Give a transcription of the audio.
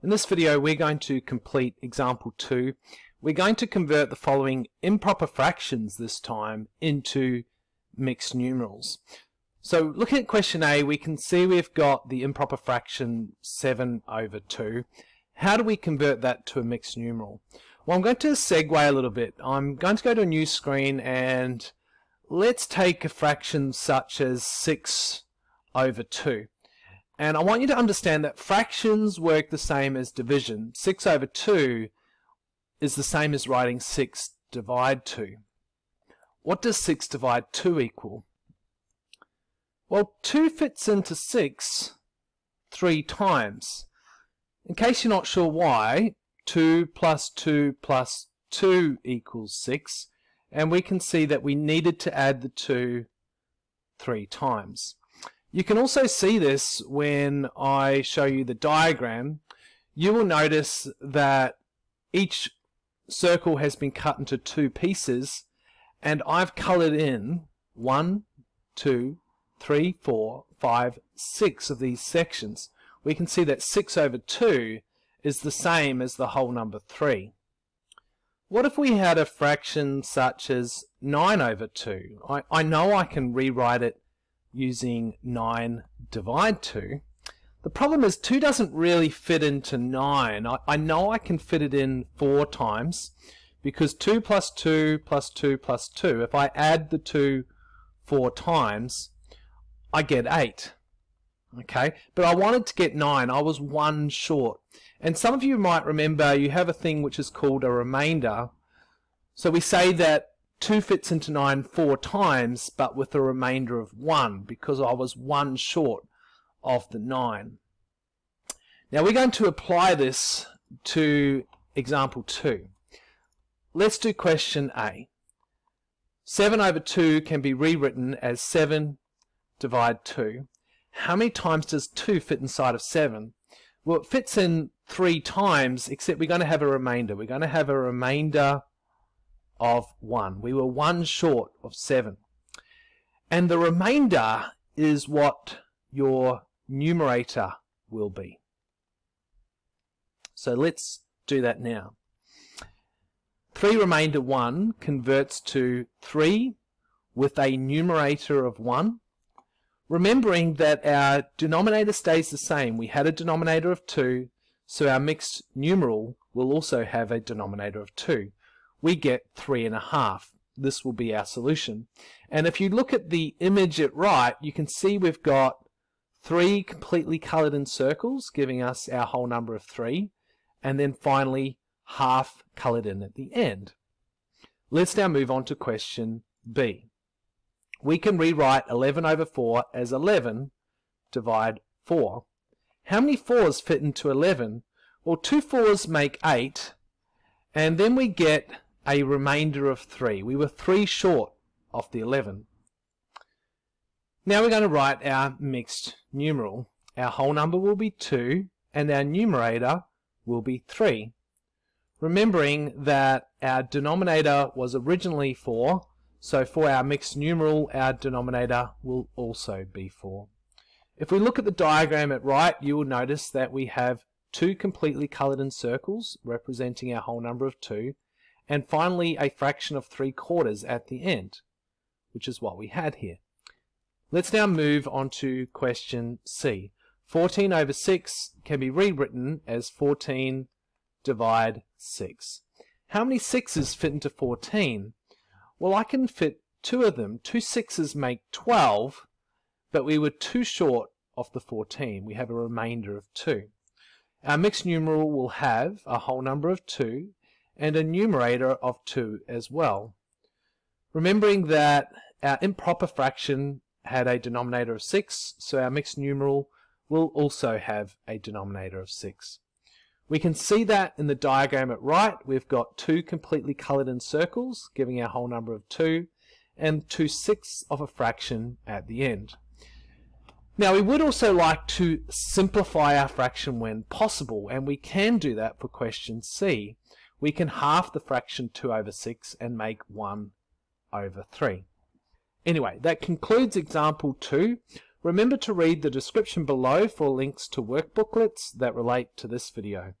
In this video we're going to complete example 2. We're going to convert the following improper fractions this time into mixed numerals. So looking at question A we can see we've got the improper fraction 7 over 2. How do we convert that to a mixed numeral? Well I'm going to segue a little bit. I'm going to go to a new screen and let's take a fraction such as 6 over 2. And I want you to understand that fractions work the same as division. 6 over 2 is the same as writing 6 divide 2. What does 6 divide 2 equal? Well, 2 fits into 6 three times. In case you're not sure why, 2 plus 2 plus 2 equals 6. And we can see that we needed to add the 2 three times. You can also see this when I show you the diagram. You will notice that each circle has been cut into two pieces and I've colored in one, two, three, four, five, six of these sections. We can see that 6 over 2 is the same as the whole number 3. What if we had a fraction such as 9 over 2? I, I know I can rewrite it using 9 divide 2. The problem is 2 doesn't really fit into 9. I, I know I can fit it in 4 times because 2 plus 2 plus 2 plus 2, if I add the 2 4 times, I get 8. Okay, but I wanted to get 9. I was 1 short. And some of you might remember you have a thing which is called a remainder. So we say that 2 fits into 9 four times, but with a remainder of 1, because I was 1 short of the 9. Now we're going to apply this to example 2. Let's do question A. 7 over 2 can be rewritten as 7 divide 2. How many times does 2 fit inside of 7? Well, it fits in 3 times, except we're going to have a remainder. We're going to have a remainder of 1. We were 1 short of 7. And the remainder is what your numerator will be. So let's do that now. 3 remainder 1 converts to 3 with a numerator of 1. Remembering that our denominator stays the same. We had a denominator of 2, so our mixed numeral will also have a denominator of 2 we get three and a half. This will be our solution. And if you look at the image at right, you can see we've got three completely colored in circles, giving us our whole number of three, and then finally half colored in at the end. Let's now move on to question B. We can rewrite 11 over 4 as 11 divide 4. How many 4's fit into 11? Well, two 4's make 8, and then we get a remainder of 3. We were 3 short of the 11. Now we're going to write our mixed numeral. Our whole number will be 2 and our numerator will be 3. Remembering that our denominator was originally 4, so for our mixed numeral our denominator will also be 4. If we look at the diagram at right, you will notice that we have two completely coloured in circles representing our whole number of 2 and finally a fraction of 3 quarters at the end, which is what we had here. Let's now move on to question C. 14 over 6 can be rewritten as 14 divide 6. How many 6's fit into 14? Well, I can fit two of them. Two 6's make 12, but we were too short of the 14. We have a remainder of 2. Our mixed numeral will have a whole number of 2 and a numerator of 2 as well. Remembering that our improper fraction had a denominator of 6, so our mixed numeral will also have a denominator of 6. We can see that in the diagram at right, we've got two completely coloured in circles, giving our whole number of 2, and 2 sixths of a fraction at the end. Now we would also like to simplify our fraction when possible, and we can do that for question C we can half the fraction 2 over 6 and make 1 over 3. Anyway, that concludes example 2. Remember to read the description below for links to workbooklets that relate to this video.